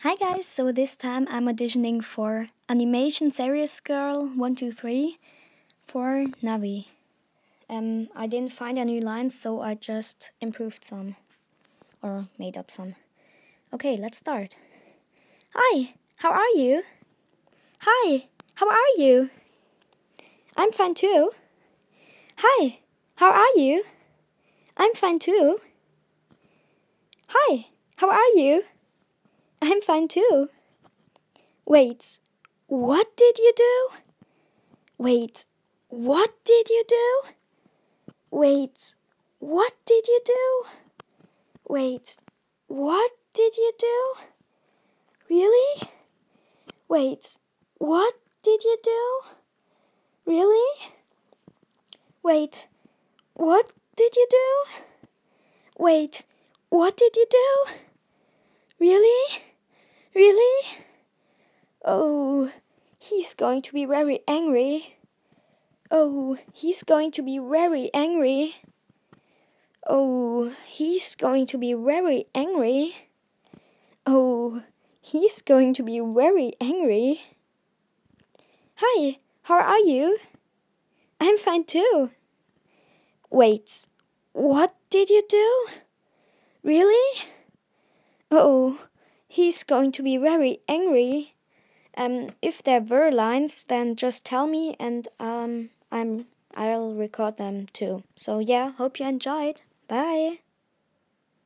Hi guys, so this time I'm auditioning for Animation Serious Girl 123 for Navi. Um, I didn't find any lines, so I just improved some or made up some. Okay, let's start. Hi, how are you? Hi, how are you? I'm fine too. Hi, how are you? I'm fine too. Hi, how are you? I'm fine too. Wait, what did you do? Wait, what did you do? Wait, what did you do? Wait, what did you do? Really? Wait, what did you do? Really? Wait, what did you do? Wait, what did you do? Really? Really? Oh, he's going to be very angry. Oh, he's going to be very angry. Oh, he's going to be very angry. Oh, he's going to be very angry. Hi, how are you? I'm fine too. Wait, what did you do? Really? Oh, he's going to be very angry. Um, if there were lines, then just tell me and um, I'm I'll record them too. So yeah, hope you enjoyed. Bye.